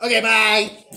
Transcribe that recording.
Okay, bye.